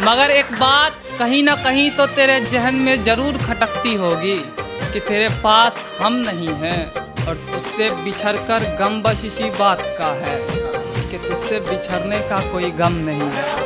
मगर एक बात कहीं ना कहीं तो तेरे जहन में ज़रूर खटकती होगी कि तेरे पास हम नहीं हैं और तुझसे बिछड़ कर गम बस इसी बात का है कि तुझसे बिछड़ने का कोई गम नहीं है।